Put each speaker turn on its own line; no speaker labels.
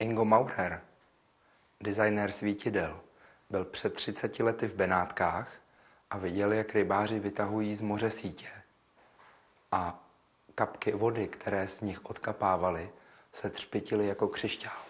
Ingo Maurer, designér svítidel, byl před 30 lety v Benátkách a viděl, jak rybáři vytahují z moře sítě. A kapky vody, které z nich odkapávali, se třpitily jako křišťál.